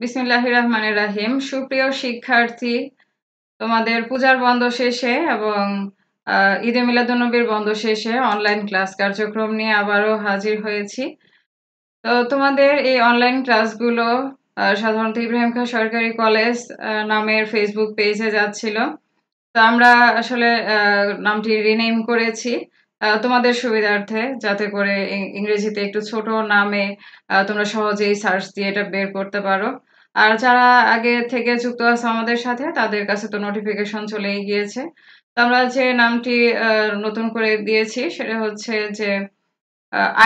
বিসমিল্লাহির রহমানির রাহিম। সুপ্রিয় শিক্ষার্থী, তোমাদের পূজার বন্ধ শেষে এবং ঈদে মিলাদুন্নবীর বন্ধ শেষে অনলাইন ক্লাস কার্যক্রম নিয়ে আবারও হাজির হয়েছি। তো তোমাদের এই অনলাইন ক্লাসগুলো সাধারণত ইব্রাহিম খা সরকারি কলেজ নামের ফেসবুক পেজে যাচ্ছিল। তো আমরা আসলে নামটি রিনেম করেছি। তোমাদের সুবিধার্থে, যাতে করে ইংরেজিতে একটু ছোট নামে তোমরা সহজেই সার্চ দিয়ে এটা বের করতে পারো। আর যারা আগে থেকে যুক্ত আছে আমাদের সাথে, তাদের কাছে তো নোটিফিকেশন চলেই গিয়েছে। আমরা যে নামটি নতুন করে দিয়েছি, সেটা হচ্ছে যে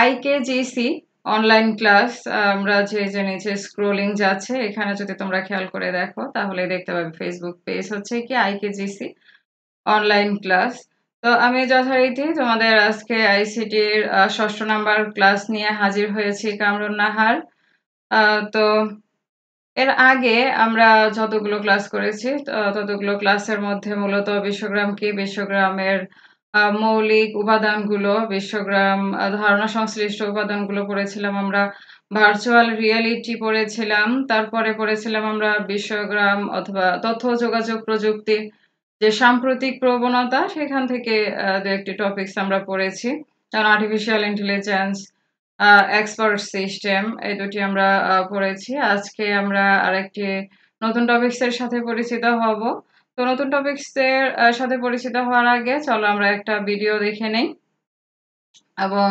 আইকেজিসি অনলাইন ক্লাস আমরা যে যে নিচে স্ক্রোলিং যাচ্ছে, এখানে যদি তোমরা খেয়াল করে দেখো তাহলে দেখতে পাবে। ফেসবুক পেজ হচ্ছে কি আইকেজিসি অনলাইন ক্লাস তো আমি যথারীতি তোমাদের আজকে আইসিটির ষষ্ঠ নাম্বার ক্লাস নিয়ে হাজির হয়েছি কামরুন নাহার। তো এর আগে আমরা যতগুলো ক্লাস করেছি ততগুলো ক্লাসের মধ্যে মূলত বিশ্বগ্রাম কি? বিশ্বগ্রামের মৌলিক উপাদানগুলো, বিশ্বগ্রাম ধারণা সংশ্লিষ্ট উপাদানগুলো পড়েছিলাম আমরা, ভার্চুয়াল রিয়েলিটি পড়েছিলাম, তারপরে পড়েছিলাম আমরা বিশ্বগ্রাম অথবা তথ্য যোগাযোগ প্রযুক্তি যে সাম্প্রতিক প্রবণতা, সেখান থেকে দু একটি টপিকস আমরা পড়েছি। যেমন আর্টিফিশিয়াল ইন্টেলিজেন্স এক্সপার্ট সিস্টেম এই দুটি আমরা পড়েছি। আজকে আমরা আরেকটি নতুন টপিক্সের সাথে পরিচিত হব। তো নতুন টপিক্সের সাথে পরিচিত হওয়ার আগে চলো আমরা একটা ভিডিও দেখে নেই। এবং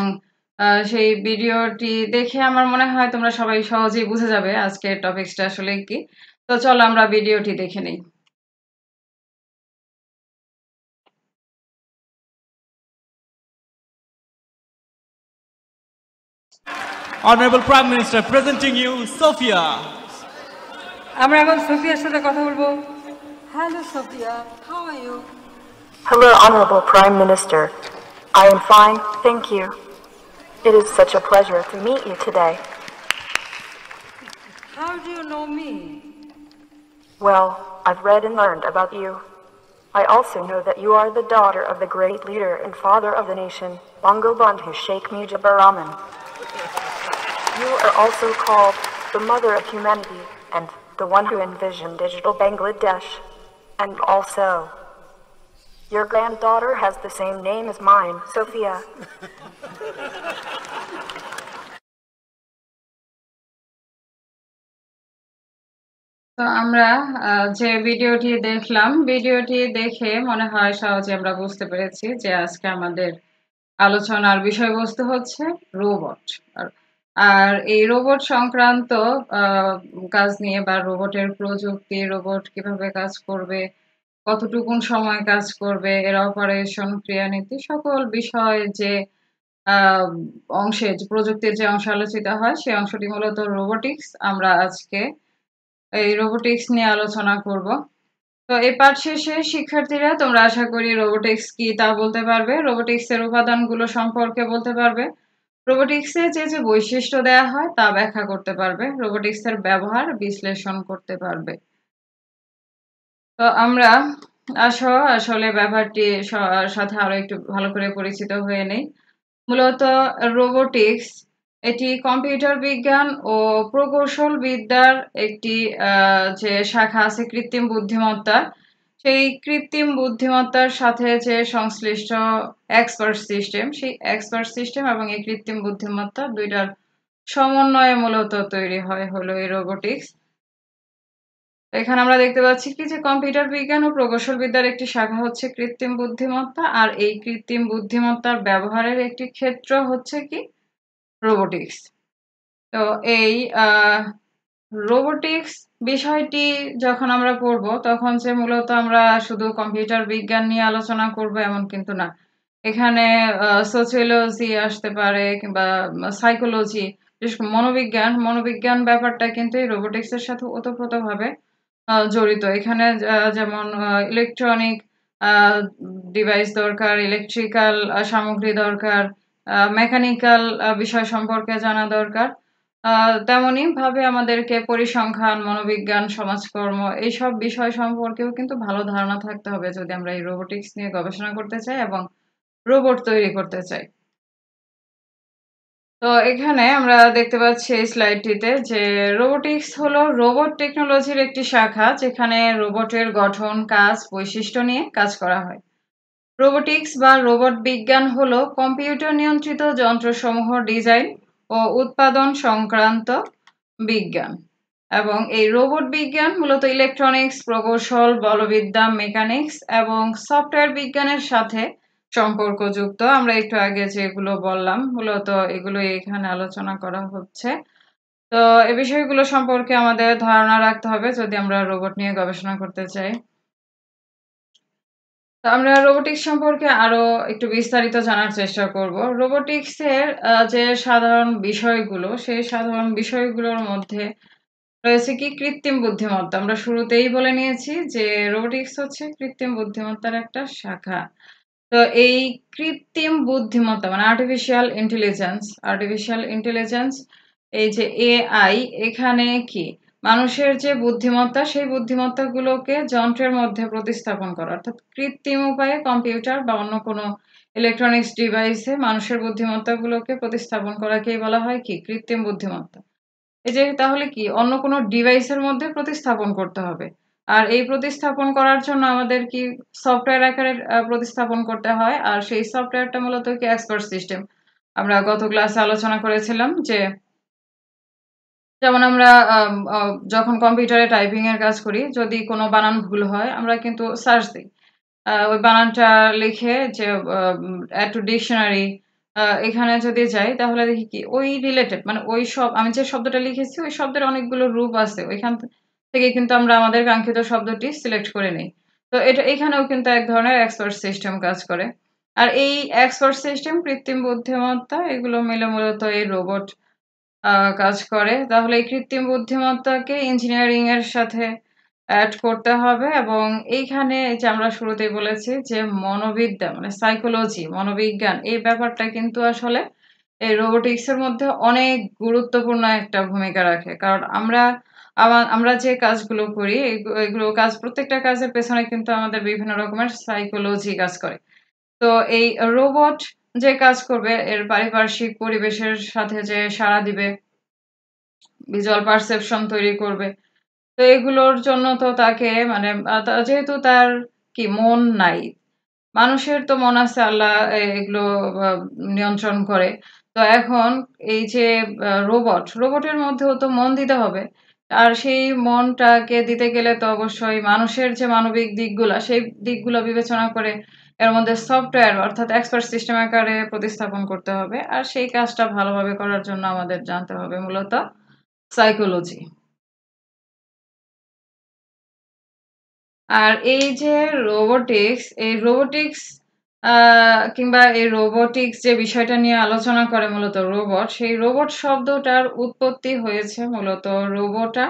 সেই ভিডিওটি দেখে আমার মনে হয় তোমরা সবাই সহজেই বুঝে যাবে আজকের টপিক্সটা আসলে কি। তো চলো আমরা ভিডিওটি দেখে নেই। Honorable Prime Minister, presenting you Sophia. আমরা এখন সোফিয়ার সাথে কথা বলবো hello Sophia how are you Hello, Honorable Prime Minister. I am fine, thank you. It is such a pleasure to meet you today. How do you know me? Well, I've read and learned about you. I also know that you are the daughter of the great leader and father of the nation, Bangabandhu Sheikh Mujibur Rahman. You are also called the mother of humanity and the one who envisioned digital Bangladesh. And also, your granddaughter has the same name as mine, Sophia. তো আমরা যে ভিডিওটি দেখলাম ভিডিওটি দেখে মনে হয় সহজে আমরা বুঝতে পেরেছি যে আজকে আমাদের আলোচনার বিষয়বস্তু হচ্ছে রোবট আর এই রোবট সংক্রান্ত কাজ নিয়ে বা রোবটের প্রযুক্তি রোবট কীভাবে কাজ করবে, কতটুকুন সময় কাজ করবে, এর অপারেশন ক্রিয়ানীতি সকল বিষয় যে অংশে প্রযুক্তির যে অংশ আলোচিত হয় সেই অংশটি মূলত রোবোটিক্স আমরা আজকে এই রোবোটিক্স নিয়ে আলোচনা করব। তো এই পাঠ শেষে, শিক্ষার্থীরা, তোমরা আশা করি রোবোটিক্স কি তা বলতে পারবে? রোবোটিক্সের উপাদানগুলো সম্পর্কে বলতে পারবে? রোবোটিক্সে যে যে বৈশিষ্ট্য দেয়া হয়, তা ব্যাখ্যা করতে পারবে। রোবোটিক্সের ব্যবহার বিশ্লেষণ করতে পারবে। তো আমরা আসো, আসলে ব্যাপারটি সাথে আরও একটু ভালো করে পরিচিত হয়ে নেই। মূলত রোবোটিক্স এটি কম্পিউটার বিজ্ঞান ও প্রকৌশল বিদ্যার একটি যে শাখা আছে কৃত্রিম বুদ্ধিমত্তা। সেই কৃত্রিম বুদ্ধিমত্তার সাথে যে সংশ্লিষ্ট এক্সপার্ট সিস্টেম সেই এক্সপার্ট সিস্টেম এবং এই কৃত্রিম বুদ্ধিমত্তা দুইটার সমন্বয়ে মূলত তৈরি হয় হলো এই রোবোটিক্স এখানে আমরা দেখতে পাচ্ছি কি যে কম্পিউটার বিজ্ঞান ও প্রকৌশল বিদ্যার একটি শাখা হচ্ছে কৃত্রিম বুদ্ধিমত্তা, আর এই কৃত্রিম বুদ্ধিমত্তার ব্যবহারের একটি ক্ষেত্র হচ্ছে কি? রোবোটিক্স তো এই রোবোটিক্স বিষয়টি যখন আমরা পড়ব, তখন যে মূলত আমরা শুধু কম্পিউটার বিজ্ঞান নিয়ে আলোচনা করব এমন কিন্তু না। এখানে সোসিওলজি আসতে পারে কিংবা সাইকোলজি মনোবিজ্ঞান। মনোবিজ্ঞান ব্যাপারটা কিন্তু এই রোবোটিক্সের সাথে ওতপ্রোতভাবে জড়িত। এখানে যেমন ইলেকট্রনিক ডিভাইস দরকার ইলেকট্রিক্যাল সামগ্রী দরকার মেকানিক্যাল বিষয় সম্পর্কে জানা দরকার। তেমনই ভাবে আমাদেরকে পরিসংখ্যান, মনোবিজ্ঞান, সমাজকর্ম এইসব বিষয় সম্পর্কেও কিন্তু ভালো ধারণা থাকতে হবে যদি আমরা এই রোবোটিক্স নিয়ে গবেষণা করতে চাই এবং রোবট তৈরি করতে চাই। তো এখানে আমরা দেখতে পাচ্ছি এই স্লাইডটিতে যে রোবোটিক্স হলো রোবট টেকনোলজির একটি শাখা যেখানে রোবটের গঠন, কাজ, বৈশিষ্ট্য নিয়ে কাজ করা হয়। রোবোটিক্স বা রোবট বিজ্ঞান হলো কম্পিউটার নিয়ন্ত্রিত যন্ত্রসমূহ ডিজাইন ও উৎপাদন সংক্রান্ত বিজ্ঞান। এবং এই রোবট বিজ্ঞান মূলত ইলেকট্রনিক্স, প্রকৌশল, বলবিদ্যা, মেকানিক্স এবং সফটওয়্যার বিজ্ঞানের সাথে সম্পর্কযুক্ত। আমরা একটু আগে যেগুলো বললাম, মূলত এগুলো এখানে আলোচনা করা হচ্ছে। তো এ বিষয়গুলো সম্পর্কে আমাদের ধারণা রাখতে হবে যদি আমরা রোবট নিয়ে গবেষণা করতে চাই। তো আমরা রোবোটিক্স সম্পর্কে আরও একটু বিস্তারিত জানার চেষ্টা করব। রোবোটিক্সের যে সাধারণ বিষয়গুলো, সেই সাধারণ বিষয়গুলোর মধ্যে রয়েছে কি কৃত্রিম বুদ্ধিমত্তা? আমরা শুরুতেই বলে নিয়েছি যে রোবোটিক্স হচ্ছে কৃত্রিম বুদ্ধিমত্তার একটা শাখা। তো এই কৃত্রিম বুদ্ধিমত্তা মানে আর্টিফিশিয়াল ইন্টেলিজেন্স আর্টিফিশিয়াল ইন্টেলিজেন্স এই যে এআই এখানে কি? মানুষের যে বুদ্ধিমত্তা, সেই বুদ্ধিমত্তাগুলোকে যন্ত্রের মধ্যে প্রতিস্থাপন করা। অর্থাৎ কৃত্রিম উপায়ে কম্পিউটার বা অন্য কোনো ইলেকট্রনিক্স ডিভাইসে মানুষের বুদ্ধিমত্তাগুলোকে প্রতিস্থাপন করাকেই বলা হয় কি? কৃত্রিম বুদ্ধিমত্তা। এই যে, তাহলে কি? অন্য কোনো ডিভাইসের মধ্যে প্রতিস্থাপন করতে হবে। আর এই প্রতিস্থাপন করার জন্য আমাদের কি সফটওয়্যার আকারে প্রতিস্থাপন করতে হয়? আর সেই সফটওয়্যারটা মূলত কি এক্সপার্ট সিস্টেম আমরা গত ক্লাসে আলোচনা করেছিলাম যে যেমন আমরা যখন কম্পিউটারে টাইপিং এর কাজ করি, যদি কোনো বানান ভুল হয়, আমরা কিন্তু সার্চ দিই। ওই বানানটা লিখে যে টু ডিকশনারি এখানে যদি যাই, তাহলে দেখি কি, ওই রিলেটেড মানে ওই সব, আমি যে শব্দটা লিখেছি, ওই শব্দের অনেকগুলো রূপ আছে। ওইখান থেকে কিন্তু আমরা আমাদের কাঙ্ক্ষিত শব্দটি সিলেক্ট করে নিই। তো এটা, এখানেও কিন্তু এক ধরনের এক্সপার্ট সিস্টেম কাজ করে। আর এই এক্সপার্ট সিস্টেম কৃত্রিম বুদ্ধিমত্তা, এগুলো মিলে মূলত এই রোবট কাজ করে। তাহলে এই কৃত্রিম বুদ্ধিমত্তাকে ইঞ্জিনিয়ারিং এর সাথে অ্যাড করতে হবে এবং এইখানে যে আমরা শুরুতেই বলেছি যে মনোবিদ্যা মানে সাইকোলজি মনোবিজ্ঞান, এই ব্যাপারটা কিন্তু আসলে এই রোবোটিক্সের মধ্যে অনেক গুরুত্বপূর্ণ একটা ভূমিকা রাখে। কারণ আমরা আমরা যে কাজগুলো করি এগুলো কাজ, প্রত্যেকটা কাজের পেছনে কিন্তু আমাদের বিভিন্ন রকমের সাইকোলজি কাজ করে। তো এই রোবট যে কাজ করবে, এর পারিপার্শ্বিক পরিবেশের সাথে যে সাড়া দিবে ভিজুয়াল পারসেপশন তৈরি করবে, তো এগুলোর জন্য তো তাকে মানে যেহেতু তার কি, মন নাই, মানুষের তো মন আছে আল্লাহ এগুলো নিয়ন্ত্রণ করে, তো এখন এই যে রোবট রোবটের মধ্যেও তো মন দিতে হবে, আর সেই মনটাকে দিতে গেলে তো অবশ্যই মানুষের যে মানবিক দিকগুলা, সেই দিকগুলো বিবেচনা করে এর মধ্যে সফটওয়্যার অর্থাৎ এক্সপার্ট সিস্টেম আকারে প্রতিস্থাপন করতে হবে, আর সেই কাজটা ভালোভাবে করার জন্য আমাদের জানতে হবে মূলত সাইকোলজি আর এই যে রোবোটিক্স এই রোবোটিক্স কিংবা এই রোবোটিক্স যে বিষয়টা নিয়ে আলোচনা করে মূলত রোবট সেই রোবট শব্দটার উৎপত্তি হয়েছে মূলত রোবোটা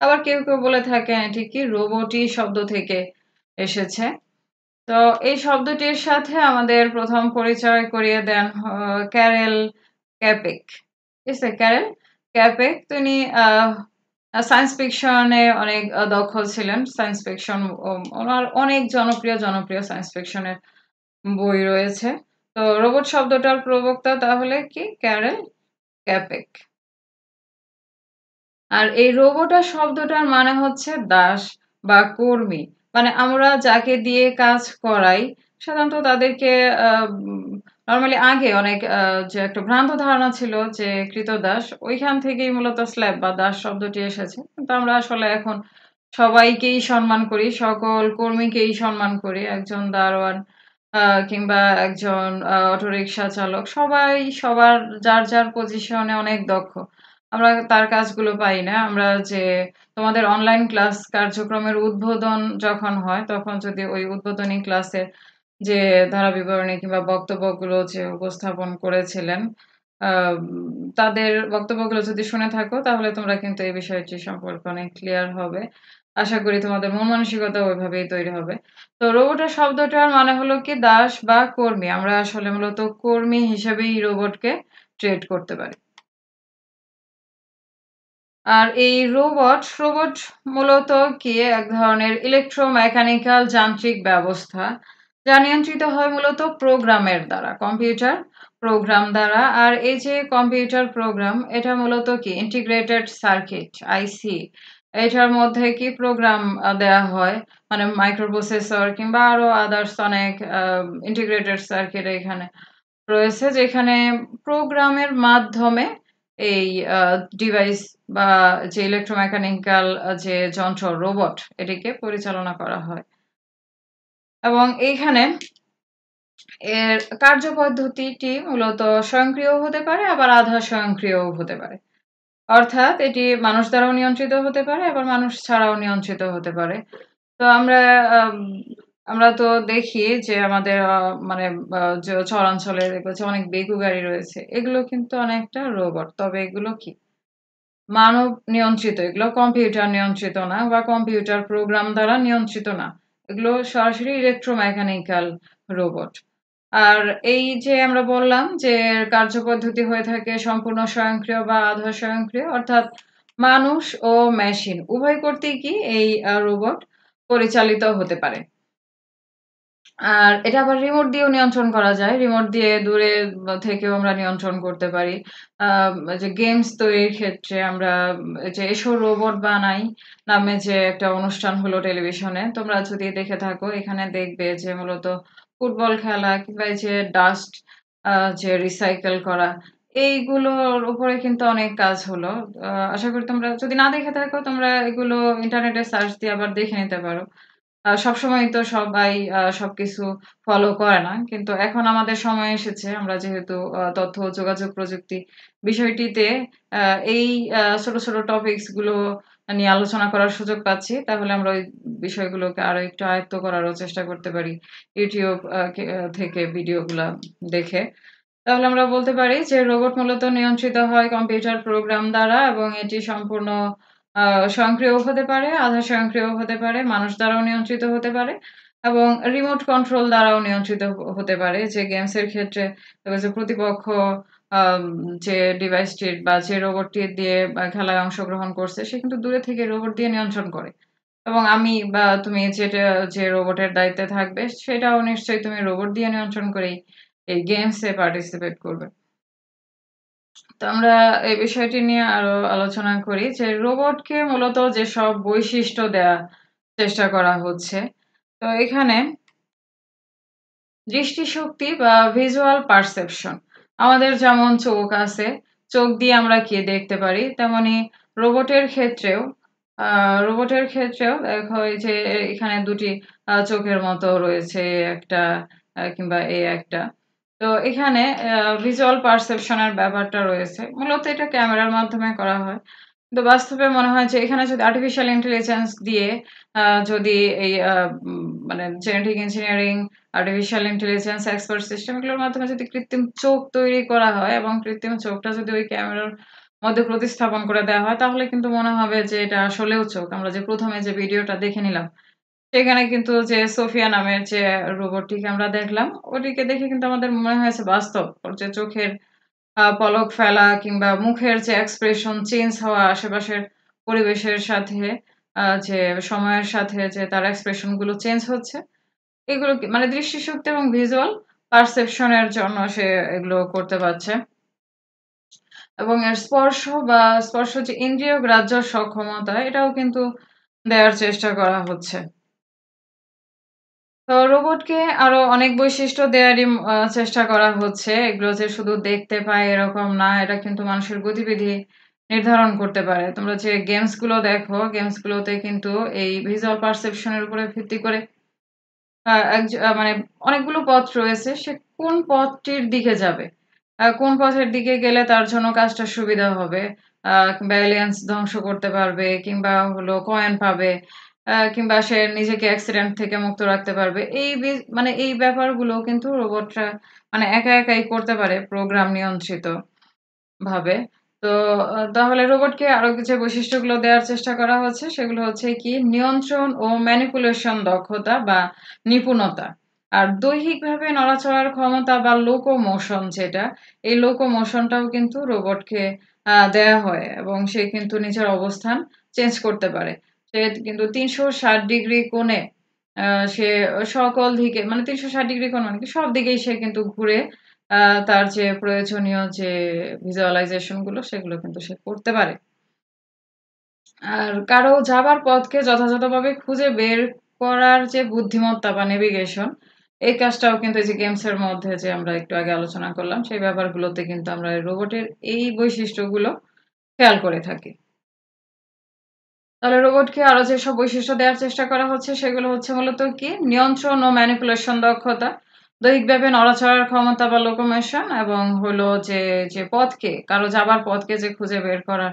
আবার কেউ কেউ বলে থাকে ঠিকই রোবটই শব্দ থেকে এসেছে। তো এই শব্দটির সাথে আমাদের প্রথম পরিচয় করিয়ে দেন ক্যারেল ক্যাপেক। ঠিক আছে, ক্যারেল ক্যাপেক। তিনি সায়েন্স ফিকশনে অনেক দক্ষ ছিলেন। সায়েন্স ফিকশন ওনার অনেক জনপ্রিয় জনপ্রিয় সায়েন্স ফিকশনের বই রয়েছে। তো রোবট শব্দটার প্রবক্তা তাহলে কি? ক্যারেল ক্যাপেক। আর এই রোবটার শব্দটার মানে হচ্ছে দাস বা কর্মী। মানে আমরা যাকে দিয়ে কাজ করাই, সাধারণত তাদেরকে নর্মালি আগে অনেক যে একটা ভ্রান্ত ধারণা ছিল যে কৃতদাস, ওইখান থেকেই মূলত স্ল্যাব বা দাস শব্দটি এসেছে। কিন্তু আমরা আসলে এখন সবাইকেই সম্মান করি, সকল কর্মীকেই সম্মান করি। একজন দারোয়ান কিংবা একজন অটোরিকশা চালক, সবাই সবার, যার যার পজিশনে অনেক দক্ষ। আমরা তার কাজগুলো পাই না। আমরা যে তোমাদের অনলাইন ক্লাস কার্যক্রমের উদ্বোধন যখন হয়, তখন যদি ওই উদ্বোধনী ক্লাসে যে ধারা বিবরণী কিংবা বক্তব্যগুলো যে উপস্থাপন করেছিলেন তাদের বক্তব্যগুলো যদি শুনে থাকো, তাহলে তোমরা কিন্তু এই বিষয়টি সম্পর্কে অনেক ক্লিয়ার হবে। আশা করি তোমাদের মন মানসিকতা ওইভাবেই তৈরি হবে। তো রোবট শব্দটার মানে হলো কি, দাস বা কর্মী। আমরা আসলে মূলত কর্মী হিসেবেই রোবটকে ট্রেড করতে পারি। আর এই রোবট রোবট মূলত কি? এক ধরনের ইলেকট্রোমেকানিক্যাল যান্ত্রিক ব্যবস্থা, যা নিয়ন্ত্রিত হয় মূলত প্রোগ্রামের দ্বারা, কম্পিউটার প্রোগ্রাম দ্বারা। আর এই যে কম্পিউটার প্রোগ্রাম, এটা মূলত কি? ইন্টিগ্রেটেড সার্কিট আইসি এটার মধ্যে কি প্রোগ্রাম দেয়া হয়? মানে মাইক্রোপ্রসেসর কিংবা আরও আদার্স অনেক ইন্টিগ্রেটেড সার্কিট এখানে রয়েছে, যেখানে প্রোগ্রামের মাধ্যমে এই ডিভাইস বা যে ইলেকট্রোমেকানিক্যাল যে যন্ত্র রোবট এটিকে পরিচালনা করা হয়। এবং এইখানে এর কার্যপদ্ধতিটি মূলত স্বয়ংক্রিয় হতে পারে, আবার আধা স্বয়ংক্রিয় হতে পারে। অর্থাৎ এটি মানুষ দ্বারাও নিয়ন্ত্রিত হতে পারে, আবার মানুষ ছাড়াও নিয়ন্ত্রিত হতে পারে। তো আমরা আমরা তো দেখি যে আমাদের মানে চরাঞ্চলে দেখবে অনেক বেগু গাড়ি রয়েছে। এগুলো কিন্তু অনেকটা রোবট তবে এগুলো কি? মানব নিয়ন্ত্রিত, এগুলো কম্পিউটার নিয়ন্ত্রিত না বা কম্পিউটার প্রোগ্রাম দ্বারা নিয়ন্ত্রিত না। এগুলো সরাসরি ইলেকট্রোমেকানিক্যাল রোবট আর এই যে আমরা বললাম যে কার্যপদ্ধতি হয়ে থাকে সম্পূর্ণ স্বয়ংক্রিয় বা আধা স্বয়ংক্রিয় অর্থাৎ মানুষ ও মেশিন উভয় করতেই কি এই রোবট পরিচালিত হতে পারে। আর এটা আবার রিমোট দিয়েও নিয়ন্ত্রণ করা যায়। রিমোট দিয়ে দূরে থেকেও আমরা নিয়ন্ত্রণ করতে পারি। যে গেমস তৈরির ক্ষেত্রে আমরা যে এসো রোবট বানাই নামে যে একটা অনুষ্ঠান হলো টেলিভিশনে তোমরা যদি দেখে থাকো, এখানে দেখবে যে মূলত ফুটবল খেলা কিংবা যে ডাস্ট যে রিসাইকেল করা, এইগুলোর উপরে কিন্তু অনেক কাজ হলো। আশা করি তোমরা যদি না দেখে থাকো, তোমরা এগুলো ইন্টারনেটে সার্চ দিয়ে আবার দেখে নিতে পারো। সবসময় তো সবাই সবকিছু ফলো করে না। কিন্তু এখন আমাদের সময় এসেছে, আমরা যেহেতু তথ্য, যোগাযোগ প্রযুক্তি বিষয়টিতে এই ছোট ছোট টপিকসগুলো নিয়ে আলোচনা করার সুযোগ পাচ্ছি। তাহলে আমরা ওই বিষয়গুলোকে আরও একটু আয়ত্ত করারও চেষ্টা করতে পারি ইউটিউব থেকে ভিডিওগুলো দেখে। তাহলে আমরা বলতে পারি যে রোবট মূলত নিয়ন্ত্রিত হয় কম্পিউটার প্রোগ্রাম দ্বারা এবং এটি সম্পূর্ণ স্বয়ংক্রিয় হতে পারে আধা স্বয়ংক্রিয় হতে পারে, মানুষ দ্বারাও নিয়ন্ত্রিত হতে পারে এবং রিমোট কন্ট্রোল দ্বারাও নিয়ন্ত্রিত হতে পারে। যে গেমসের ক্ষেত্রে প্রতিপক্ষ যে ডিভাইসটির বা যে রোবটটি দিয়ে খেলায় অংশগ্রহণ করছে, সে কিন্তু দূরে থেকে রোবট দিয়ে নিয়ন্ত্রণ করে। এবং আমি বা তুমি যেটা, যে রোবটের দায়িত্বে থাকবে, সেটাও নিশ্চয়ই তুমি রোবট দিয়ে নিয়ন্ত্রণ করেই এই গেমসে পার্টিসিপেট করবে। তো আমরা এই বিষয়টি নিয়ে আরও আলোচনা করি যে রোবটকে মূলত যেসব বৈশিষ্ট্য দেয়া চেষ্টা করা হচ্ছে, তো এখানে দৃষ্টিশক্তি বা ভিজুয়াল পারসেপশন আমাদের যেমন চোখ আছে, চোখ দিয়ে আমরা কি দেখতে পারি, তেমনি রোবটের ক্ষেত্রেও রোবটের ক্ষেত্রেও দেখো যে এখানে দুটি চোখের মতো রয়েছে, একটা কিংবা এই একটা। তো এখানে ভিজুয়াল পারসেপশনের ব্যাপারটা রয়েছে। মূলত এটা ক্যামেরার মাধ্যমে করা হয়। তো বাস্তবে মনে হয় যে এখানে যদি আর্টিফিশিয়াল ইন্টেলিজেন্স দিয়ে যদি এই মানে genetic engineering artificial intelligence expert system এগুলোর মাধ্যমে যদি কৃত্রিম চোখ তৈরি করা হয় এবং কৃত্রিম চোখটা যদি ওই ক্যামেরার মধ্যে প্রতিস্থাপন করে দেওয়া হয়, তাহলে কিন্তু মনে হবে যে এটা আসলেও চোখ। আমরা যে প্রথমে যে ভিডিওটা দেখে নিলাম সেখানে কিন্তু যে সোফিয়া নামের যে রোবটটিকে আমরা দেখলাম, ওটিকে দেখে কিন্তু আমাদের মনে হয়েছে বাস্তব। ওর যে চোখের পলক ফেলা কিংবা মুখের যে এক্সপ্রেশন চেঞ্জ হওয়া আশেপাশের পরিবেশের সাথে যে সময়ের সাথে যে তার এক্সপ্রেশনগুলো চেঞ্জ হচ্ছে, এগুলো মানে দৃষ্টিশক্তি এবং ভিজুয়াল পারসেপশনের জন্য সে এগুলো করতে পারছে। এবং এর স্পর্শ বা স্পর্শ যে ইন্দ্রিয় গ্রাহ্য সক্ষমতা, এটাও কিন্তু দেওয়ার চেষ্টা করা হচ্ছে। রোবটকে আরও অনেক বৈশিষ্ট্য দেওয়ারই চেষ্টা করা হচ্ছে। এগুলো যে শুধু দেখতে পায় এরকম না, এটা কিন্তু মানুষের গতিবিধি নির্ধারণ করতে পারে। তোমরা যে গেমসগুলো দেখো গেমস গুলোতে কিন্তু এই ভিজুয়াল পারসেপশনের উপরে ভিত্তি করে মানে অনেকগুলো পথ রয়েছে, সে কোন পথটির দিকে যাবে? কোন পথের দিকে গেলে তার জন্য কাজটা সুবিধা হবে? এলিয়েন্স ধ্বংস করতে পারবে, কিংবা হলো কয়েন পাবে কিংবা সে নিজেকে অ্যাক্সিডেন্ট থেকে মুক্ত রাখতে পারবে। এই মানে এই ব্যাপারগুলো কিন্তু রোবটরা মানে একা একাই করতে পারে প্রোগ্রাম নিয়ন্ত্রিত ভাবে। তো তাহলে রোবটকে আরও কিছু বৈশিষ্ট্যগুলো দেওয়ার চেষ্টা করা হচ্ছে। সেগুলো হচ্ছে কি, নিয়ন্ত্রণ ও ম্যানিপুলেশন দক্ষতা বা নিপুণতা। আর দৈহিকভাবে নড়াচড়ার ক্ষমতা বা লোকো মোশন যেটা, এই লোকো মোশনটাও কিন্তু রোবটকে দেয়া হয় এবং সে কিন্তু নিজের অবস্থান চেঞ্জ করতে পারে। সে কিন্তু তিনশো ষাট ডিগ্রি কোণে সে সকল দিকে মানে তিনশো ষাট ডিগ্রি কোণ মানে সব দিকেই সে কিন্তু ঘুরে তার যে প্রয়োজনীয় যে ভিজুয়ালাইজেশনগুলো, সেগুলো কিন্তু সে করতে পারে। আর কারও যাবার পথকে যথাযথভাবে খুঁজে বের করার যে বুদ্ধিমত্তা বা নেভিগেশন এই কাজটাও কিন্তু এই যে গেমস এর মধ্যে যে আমরা একটু আগে আলোচনা করলাম, সেই ব্যাপারগুলোতে কিন্তু আমরা রোবটের এই বৈশিষ্ট্যগুলো খেয়াল করে থাকি। তাহলে রোবটকে আরও যেসব বৈশিষ্ট্য দেওয়ার চেষ্টা করা হচ্ছে, সেগুলো হচ্ছে মূলত কি? নিয়ন্ত্রণ ও ম্যানিপুলেশন দক্ষতা, দৈহিকভাবে নড়াচড়ার ক্ষমতা বা লোকোমেশন এবং হলো যে যে পথকে, কারও যাবার পথকে যে খুঁজে বের করা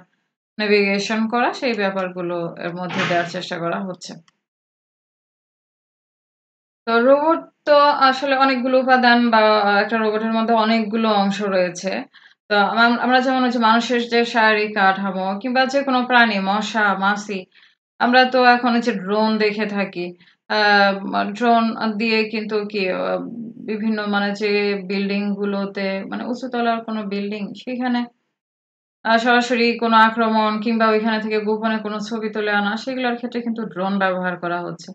নেভিগেশন করা, সেই ব্যাপারগুলো এর মধ্যে দেওয়ার চেষ্টা করা হচ্ছে। তো রোবট তো আসলে অনেকগুলো উপাদান বা একটা রোবটের মধ্যে অনেকগুলো অংশ রয়েছে। তো আমরা যেমন হচ্ছে মানুষের যে শারীরিক কাঠামো কিংবা যে কোনো প্রাণী, মশা, মাছি, আমরা তো এখন হচ্ছে ড্রোন দেখে থাকি। ড্রোন দিয়ে কিন্তু কি বিভিন্ন মানে যে বিল্ডিং গুলোতে মানে উঁচুতলার কোনো বিল্ডিং সেখানে সরাসরি কোনো আক্রমণ কিংবা ওইখানে থেকে গোপনে কোনো ছবি তুলে আনা, সেগুলোর ক্ষেত্রে কিন্তু ড্রোন ব্যবহার করা হচ্ছে।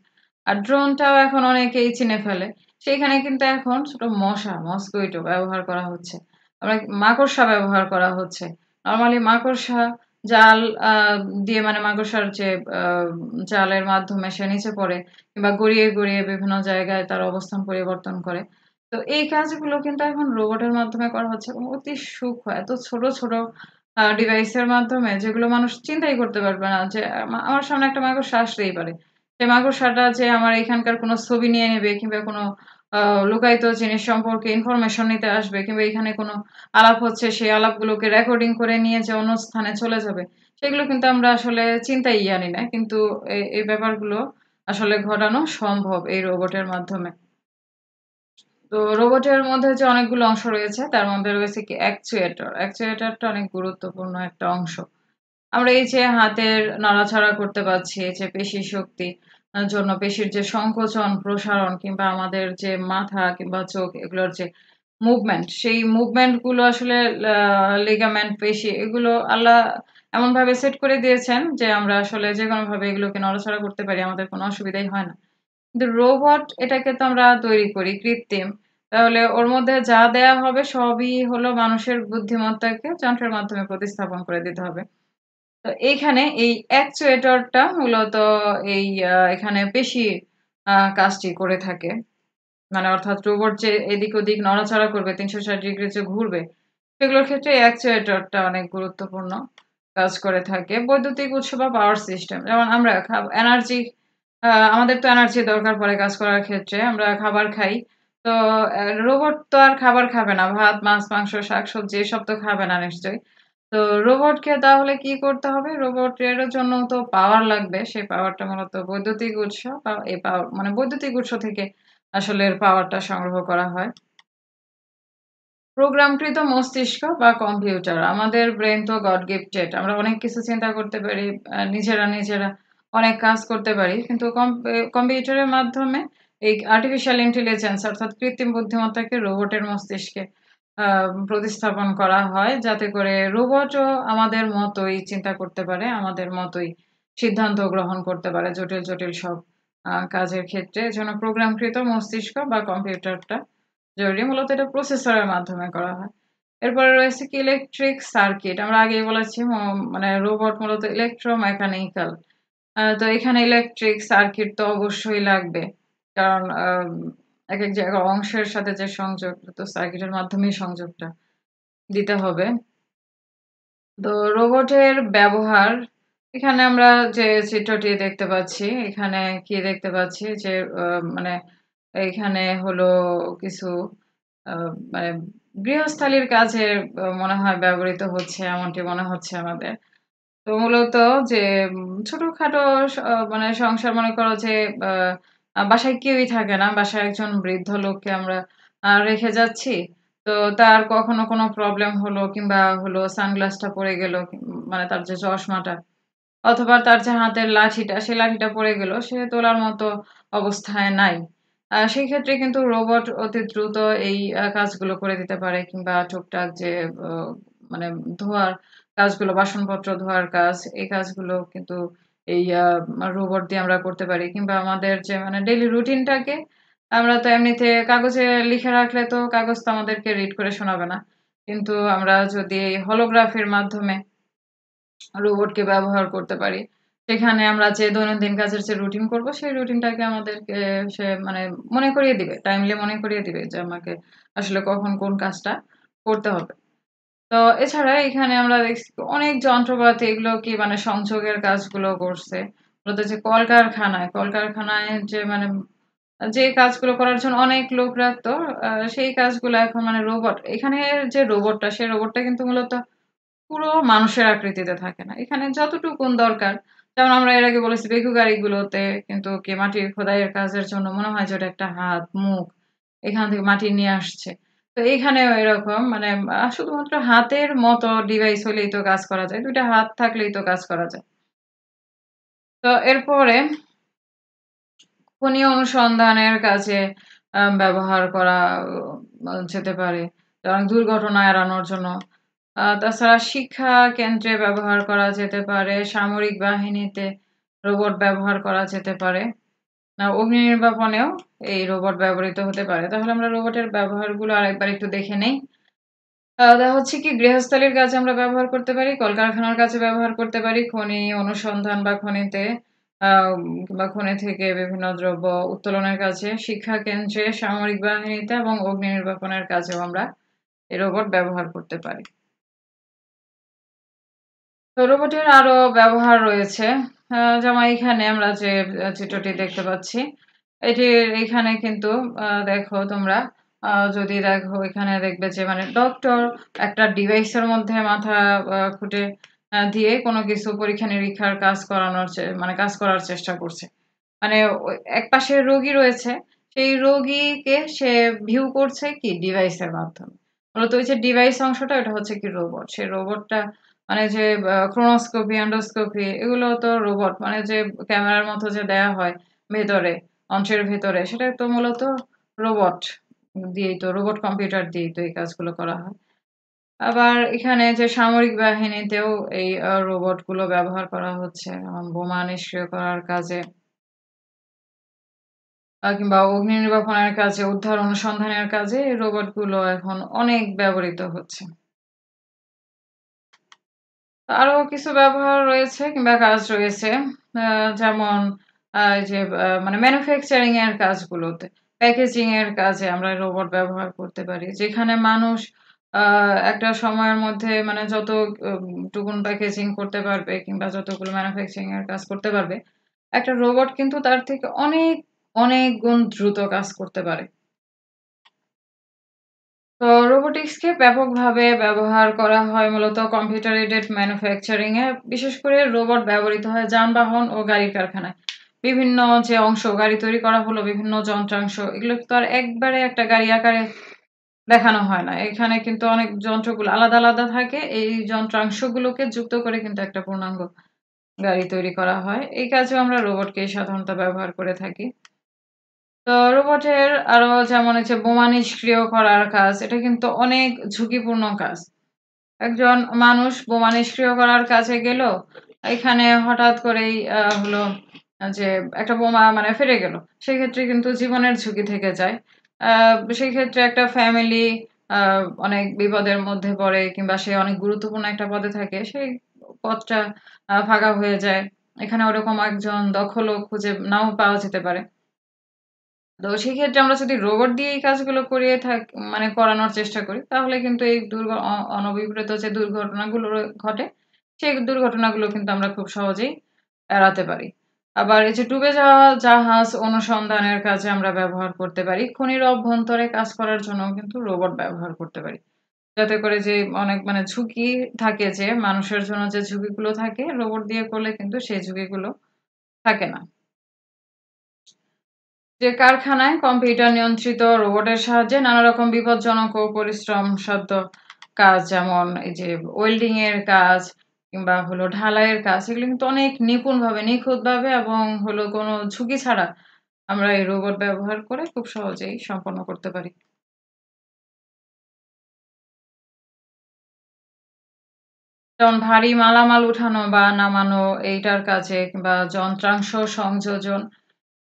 আর ড্রোনটাও এখন অনেকেই চিনে ফেলে। সেখানে কিন্তু এখন ছোট মশা মস্কুইটো ব্যবহার করা হচ্ছে। আমরা মাকড়সা ব্যবহার করা হচ্ছে। নর্মালি মাকড়সা জাল দিয়ে মানে মাকড়সার যে জালের মাধ্যমে সে নিচে পড়ে কিংবা গড়িয়ে গড়িয়ে বিভিন্ন জায়গায় তার অবস্থান পরিবর্তন করে। তো এই কাজগুলো কিন্তু এখন রোবটের মাধ্যমে করা হচ্ছে এবং অতি সূক্ষ্ম, এত ছোট ছোট ডিভাইসের মাধ্যমে যেগুলো মানুষ চিন্তাই করতে পারবে না যে আমার সামনে একটা মাকড়সা আসতেই পারে। সেই মাকড়সাটা যে আমার এখানকার কোনো ছবি নিয়ে নেবে কিংবা কোনো লুকায়িত জিনিস সম্পর্কে ইনফরমেশন নিতে আসবে, কিংবা এখানে কোনো আলাপ হচ্ছে, সেই আলাপগুলোকে রেকর্ডিং করে নিয়ে যে অন্য স্থানে চলে যাবে, সেগুলো কিন্তু আমরা আসলে চিন্তাই জানি না, কিন্তু এই ব্যাপারগুলো আসলে ঘটানো সম্ভব এই রোবটের মাধ্যমে। তো রোবটের মধ্যে যে অনেকগুলো অংশ রয়েছে, তার মধ্যে রয়েছে কি অ্যাকচুয়েটর অ্যাকচুয়েটরটা অনেক গুরুত্বপূর্ণ একটা অংশ। আমরা এই যে হাতের নাড়াচাড়া করতে পারছি, এই যে পেশি শক্তি জন্য পেশির যে সংকোচন, প্রসারণ কিংবা আমাদের যে মাথা কিংবা চোখ, এগুলোর যে মুভমেন্ট সেই মুভমেন্টগুলো আসলে লিগামেন্ট পেশি, এগুলো আল্লাহ এমন ভাবে সেট করে দিয়েছেন যে আমরা আসলে যে কোনো ভাবে এগুলোকে নড়াচড়া করতে পারি, আমাদের কোনো অসুবিধাই হয় না। কিন্তু রোবট এটাকে তো আমরা তৈরি করি কৃত্রিম। তাহলে ওর মধ্যে যা দেয়া হবে সবই হলো মানুষের বুদ্ধিমত্তাকে যন্ত্রের মাধ্যমে প্রতিস্থাপন করে দিতে হবে। তো এইখানে এই অ্যাকচুয়েটরটা মূলত এই এখানে বেশি কাজটি করে থাকে। মানে অর্থাৎ রোবট যে এদিক ওদিক নড়াচড়া করবে, তিনশো ষাট ডিগ্রি যে ঘুরবে, সেগুলোর ক্ষেত্রে অ্যাকচুয়েটরটা অনেক গুরুত্বপূর্ণ কাজ করে থাকে। বৈদ্যুতিক উৎস বা পাওয়ার সিস্টেম যেমন আমরা এনার্জি আমাদের তো এনার্জি দরকার পড়ে কাজ করার ক্ষেত্রে, আমরা খাবার খাই। তো রোবট তো আর খাবার খাবে না, ভাত, মাছ, মাংস, শাকসবজি, এসব তো খাবে না নিশ্চয়ই। তো রোবটকে তাহলে কি করতে হবে? রোবটের জন্য তো পাওয়ার লাগবে। সেই পাওয়ারটা মূলত বৈদ্যুতিক উৎস এই পাওয়ার মানে বৈদ্যুতিক উৎস থেকে আসলে এর পাওয়ারটা সংগ্রহ করা হয়। প্রোগ্রামকৃত মস্তিষ্ক বা কম্পিউটার, আমাদের ব্রেন তো গড গিফটেড আমরা অনেক কিছু চিন্তা করতে পারি নিজেরা নিজেরা অনেক কাজ করতে পারি। কিন্তু কম্পিউটারের মাধ্যমে এই আর্টিফিশিয়াল ইন্টেলিজেন্স অর্থাৎ কৃত্রিম বুদ্ধিমত্তাকে রোবটের মস্তিষ্কে প্রতিস্থাপন করা হয় যাতে করে রোবটও আমাদের মতোই চিন্তা করতে পারে, আমাদের মতোই সিদ্ধান্ত গ্রহণ করতে পারে জটিল জটিল সব কাজের ক্ষেত্রে। এজন্য প্রোগ্রামকৃত মস্তিষ্ক বা কম্পিউটারটা জরুরি। মূলত এটা প্রসেসরের মাধ্যমে করা হয়। এরপরে রয়েছে কি? Electric circuit. আমরা আগেই বলেছি মানে রোবট মূলত ইলেকট্রো ইলেকট্রোমেকানিক্যাল তো এখানে ইলেকট্রিক সার্কিট তো অবশ্যই লাগবে। কারণ এক এক জায়গার অংশের সাথে যে সংযোগ তো সার্কিটের মাধ্যমেই সংযোগটা দিতে হবে। তো রোবটের ব্যবহার, এখানে আমরা যে চিত্রটি দেখতে পাচ্ছি, এখানে কি দেখতে পাচ্ছি যে মানে এখানে হলো কিছু মানে গৃহস্থালির কাজে মনে হয় ব্যবহৃত হচ্ছে, এমনটি মনে হচ্ছে আমাদের। তো মূলত যে ছোটখাটো মানে সংসার মনে করো যে বাসায় কেউই থাকে না, বাসায় একজন বৃদ্ধ লোককে আমরা রেখে যাচ্ছি। তো তার কখনো কোনো প্রবলেম হলো কিংবা হলো সানগ্লাসটা পড়ে গেল মানে তার যে চশমাটা, অথবা তার যে হাতের লাঠিটা, সেই লাঠিটা পড়ে গেল, সে তোলার মতো অবস্থায় নাই। সেই ক্ষেত্রে কিন্তু রোবট অতি দ্রুত এই কাজগুলো করে দিতে পারে, কিংবা টুকটাক যে মানে ধোয়ার কাজগুলো, বাসনপত্র ধোয়ার কাজ, এই কাজগুলো কিন্তু এই রোবট দিয়ে আমরা করতে পারি। কিংবা আমাদের যে মানে ডেইলি রুটিনটাকে আমরা তো এমনিতে কাগজে লিখে রাখলে তো কাগজ তো আমাদেরকে রিড করে শোনাবে না। কিন্তু আমরা যদি এই হলোগ্রাফির মাধ্যমে রোবটকে ব্যবহার করতে পারি, সেখানে আমরা যে দৈনন্দিন কাজের যে রুটিন করব, সেই রুটিনটাকে আমাদেরকে সে মানে মনে করিয়ে দিবে টাইমলি মনে করিয়ে দিবে যে আমাকে আসলে কখন কোন কাজটা করতে হবে। তো এছাড়া এখানে আমরা দেখছি অনেক যন্ত্রপাতি এগুলো কি মানে সংযোগের কাজগুলো করছে। যে কলকারখানায় কলকারখানায় যে মানে যে কাজগুলো করার জন্য অনেক লোক রাখতো সেই কাজগুলো এখন মানে রোবট এখানে যে রোবটটা সেই রোবটটা কিন্তু মূলত পুরো মানুষের আকৃতিতে থাকে না। এখানে যতটুকুন দরকার, যেমন আমরা এর আগে বলেছি বেকু গাড়িগুলোতে কিন্তু কে মাটির খোদাইয়ের কাজের জন্য মনে হয় যে ওটা একটা হাত, মুখ, এখান থেকে মাটি নিয়ে আসছে। তো এইখানেও এরকম মানে শুধুমাত্র হাতের মতো ডিভাইস হলেই তো কাজ করা যায়, দুইটা হাত থাকলেই তো কাজ করা যায়। তো এরপরে খনি অনুসন্ধানের কাজে ব্যবহার করা যেতে পারে, যেমন দুর্ঘটনা এড়ানোর জন্য। তাছাড়া শিক্ষা কেন্দ্রে ব্যবহার করা যেতে পারে, সামরিক বাহিনীতে রোবট ব্যবহার করা যেতে পারে। অগ্নি নির্বাপনেও এই রোবট ব্যবহৃত হতে পারে। তাহলে আমরা রোবটের ব্যবহারগুলো আরেকবার একটু দেখে নেই। তা হচ্ছে কি, গৃহস্থালির কাজে আমরা ব্যবহার করতে পারি, কলকারখানার কাজে ব্যবহার করতে পারি, খনি অনুসন্ধান বা খনিতে বা খনি থেকে বিভিন্ন দ্রব্য উত্তোলনের কাজে শিক্ষা কেন্দ্রে, সামরিক বাহিনীতে এবং অগ্নি নির্বাপনের কাজেও আমরা এই রোবট ব্যবহার করতে পারি। তো রোবটের আরও ব্যবহার রয়েছে। যেমন এখানে আমরা যে চিত্রটি দেখতে পাচ্ছি, এটির এখানে কিন্তু দেখো তোমরা যদি দেখো এখানে দেখবে যে মানে ডক্টর একটা ডিভাইসের মধ্যে মাথা খুঁটে দিয়ে কোনো কিছু পরীক্ষা নিরীক্ষার কাজ করানোর মানে কাজ করার চেষ্টা করছে। মানে এক পাশে রোগী রয়েছে, সেই রোগীকে সে ভিউ করছে কি? ডিভাইসের মাধ্যমে। মূলত ওই যে ডিভাইস অংশটা এটা হচ্ছে কি রোবট সেই রোবটটা মানে যে ক্রোনোস্কোপি অ্যান্ডোস্কোপি এগুলো তো রোবট মানে যে ক্যামেরার মতো যে দেয়া হয় ভেতরে, অংশের ভেতরে, সেটা তো মূলত রোবট দিয়েই তো রোবট কম্পিউটার দিয়েই তো এই কাজগুলো করা হয়। আবার এখানে যে সামরিক বাহিনীতেও এই রোবটগুলো ব্যবহার করা হচ্ছে বোমা নিষ্ক্রিয় করার কাজে কিংবা অগ্নি নির্বাপনের কাজে উদ্ধার অনুসন্ধানের কাজে এই রোবটগুলো এখন অনেক ব্যবহৃত হচ্ছে। আরও কিছু ব্যবহার রয়েছে কিংবা কাজ রয়েছে যেমন যে মানে ম্যানুফ্যাকচারিং এর কাজগুলোতে প্যাকেজিং এর কাজে আমরা রোবট ব্যবহার করতে পারি, যেখানে মানুষ একটা সময়ের মধ্যে মানে যত টুকুন প্যাকেজিং করতে পারবে কিংবা যতগুলো ম্যানুফ্যাকচারিং এর কাজ করতে পারবে, একটা রোবট কিন্তু তার থেকে অনেক অনেক গুণ দ্রুত কাজ করতে পারে। তো রোবোটিক্সকে ব্যাপকভাবে ব্যবহার করা হয় মূলত কম্পিউটার এডেড ম্যানুফ্যাকচারিং এ, বিশেষ করে রোবট ব্যবহৃত হয় যানবাহন ও গাড়ির কারখানায়। বিভিন্ন যে অংশ গাড়ি তৈরি করা হলো, বিভিন্ন যন্ত্রাংশ, এগুলো তো আর একবারে একটা গাড়ি আকারে দেখানো হয় না। এখানে কিন্তু অনেক যন্ত্রগুলো আলাদা আলাদা থাকে, এই যন্ত্রাংশগুলোকে যুক্ত করে কিন্তু একটা পূর্ণাঙ্গ গাড়ি তৈরি করা হয়। এই কাজেও আমরা রোবটকে সাধারণত ব্যবহার করে থাকি। তো রোবটের আরও যেমন হচ্ছে বোমা নিষ্ক্রিয় করার কাজ এটা কিন্তু অনেক ঝুঁকিপূর্ণ কাজ। একজন মানুষ বোমা নিষ্ক্রিয় করার কাজে গেল এখানে হঠাৎ করেই আহ, হলো যে একটা বোমা মানে ফেটে গেল। সেক্ষেত্রে কিন্তু জীবনের ঝুঁকি থেকে যায়। আহ, সেই ক্ষেত্রে একটা ফ্যামিলি অনেক বিপদের মধ্যে পড়ে কিংবা সে অনেক গুরুত্বপূর্ণ একটা পদে থাকে সেই পদটা আহ, ফাঁকা হয়ে যায়। এখানে ওরকম একজন দক্ষ লোক খুঁজে নাও পাওয়া যেতে পারে। তো সেক্ষেত্রে আমরা যদি রোবট দিয়ে এই কাজগুলো করিয়ে থাক মানে করানোর চেষ্টা করি, তাহলে কিন্তু এই দুর্ঘ অনভিপ্রেত যে দুর্ঘটনাগুলো ঘটে, সেই দুর্ঘটনাগুলো কিন্তু আমরা খুব সহজেই এড়াতে পারি। আবার এই যে ডুবে যাওয়া জাহাজ অনুসন্ধানের কাজে আমরা ব্যবহার করতে পারি, খনির অভ্যন্তরে কাজ করার জন্য কিন্তু রোবট ব্যবহার করতে পারি। যাতে করে যে অনেক মানে ঝুঁকি থাকে যে, মানুষের জন্য যে ঝুঁকিগুলো থাকে, রোবট দিয়ে করলে কিন্তু সেই ঝুঁকিগুলো থাকে না। যে কারখানায় কম্পিউটার নিয়ন্ত্রিত রোবটের সাহায্যে নানা রকম বিপজ্জনক ও পরিশ্রম সাধ্য কাজ, যেমন এই যে ওয়েল্ডিং এর কাজ কিংবা হলো ঢালাইয়ের কাজ, এগুলো কিন্তু অনেক নিপুণভাবে, নিখুঁতভাবে এবং হলো কোনো ঝুঁকি ছাড়া আমরা এই রোবট ব্যবহার করে খুব সহজেই সম্পন্ন করতে পারি। যেমন ভারী মালামাল উঠানো বা নামানো এইটার কাজে কিংবা যন্ত্রাংশ সংযোজন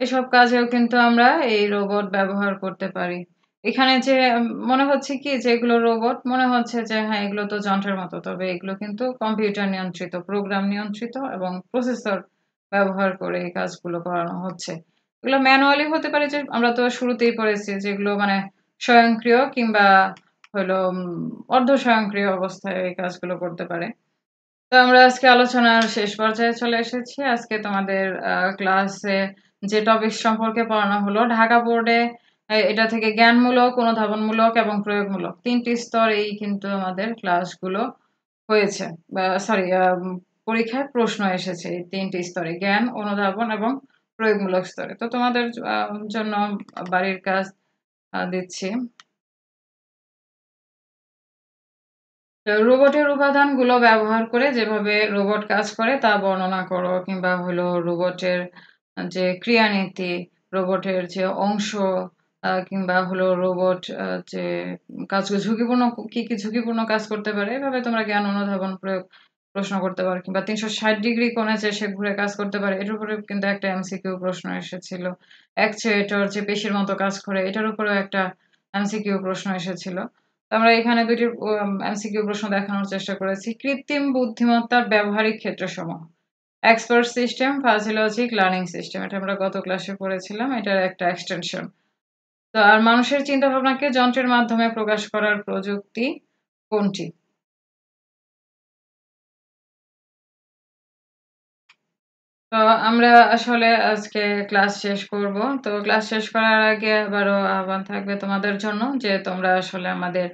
এসব কাজেও কিন্তু আমরা এই রোবট ব্যবহার করতে পারি। এখানে যে মনে হচ্ছে কি যে, এগুলো রোবট মনে হচ্ছে যে হ্যাঁ এগুলো তো যন্ত্রের মতো, তবে এগুলো কিন্তু কম্পিউটার নিয়ন্ত্রিত প্রোগ্রাম নিয়ন্ত্রিত এবং প্রসেসর ব্যবহার করে এই কাজগুলো করানো হচ্ছে। এগুলো ম্যানুয়ালি হতে পারে যে, আমরা তো শুরুতেই পড়েছি যেগুলো মানে স্বয়ংক্রিয় কিংবা হলো অর্ধ স্বয়ংক্রিয় অবস্থায় এই কাজগুলো করতে পারে। তো আমরা আজকে আলোচনার শেষ পর্যায়ে চলে এসেছি। আজকে তোমাদের ক্লাসে যে টপিক সম্পর্কে পড়ানো হলো, ঢাকা বোর্ডে এটা থেকে জ্ঞানমূলক, অনুধাবনমূলক এবং প্রয়োগমূলক। তিনটি স্তরেই কিন্তু আমাদের ক্লাসগুলো হয়েছে। সরি পরীক্ষায় প্রশ্ন এসেছে এই তিনটি স্তরে, জ্ঞান, অনুধাবন এবং প্রয়োগমূলক স্তরে। তো তোমাদের জন্য বাড়ির কাজ দিচ্ছি। রোবটের উপাদানগুলো ব্যবহার করে যেভাবে রোবট কাজ করে তা বর্ণনা করো, কিংবা হলো রোবটের যে ক্রিয়ানীতি, রোবটের যে অংশ কিংবা হলো রোবট যে কাজ ঝুঁকিপূর্ণ, কি কি ঝুঁকিপূর্ণ কাজ করতে পারে, এভাবে তোমরা জ্ঞান অনুধাবন প্রয়োগ, প্রশ্ন করতে পারো। কিংবা তিনশো ষাট ডিগ্রি কোণে যে সে ঘুরে কাজ করতে পারে, এটার উপরে কিন্তু একটা এমসিকিউ প্রশ্ন এসেছিল। অ্যাকচুয়েটর যে পেশির মতো কাজ করে, এটার উপরেও একটা এমসিকিউ প্রশ্ন এসেছিল। আমরা এখানে দুটি এমসিকিউ প্রশ্ন দেখানোর চেষ্টা করেছি। কৃত্রিম বুদ্ধিমত্তার ব্যবহারিক ক্ষেত্রসমূহ। Expert system fuzzy logic learning system এটা আমরা গত ক্লাসে পড়েছিলাম, এটার একটা এক্সটেনশন তো আর মানুষের চিন্তা ভাবনাকে যন্ত্রের মাধ্যমে প্রকাশ করার প্রযুক্তি কোনটি? তো আমরা আসলে আজকে ক্লাস শেষ করব। তো ক্লাস শেষ করার আগে আবারও আহ্বান থাকবে তোমাদের জন্য যে তোমরা আসলে আমাদের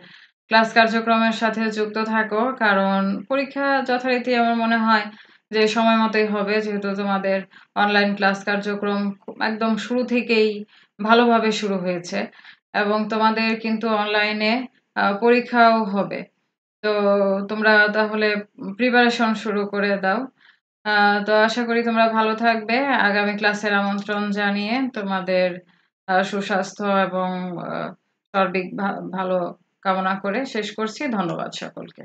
ক্লাস কার্যক্রমের সাথে যুক্ত থাকো, কারণ পরীক্ষা যথারীতি আমার মনে হয় যে সময় মতোই হবে, যেহেতু তোমাদের অনলাইন ক্লাস কার্যক্রম একদম শুরু থেকেই ভালোভাবে শুরু হয়েছে এবং তোমাদের কিন্তু অনলাইনে পরীক্ষাও হবে। তো তোমরা তাহলে প্রিপারেশন শুরু করে দাও। তো আশা করি তোমরা ভালো থাকবে। আগামী ক্লাসের আমন্ত্রণ জানিয়ে তোমাদের সুস্বাস্থ্য এবং সার্বিক ভালো কামনা করে শেষ করছি। ধন্যবাদ সকলকে।